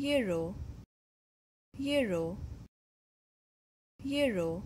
euro euro euro